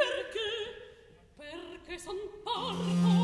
perché? Perché son porco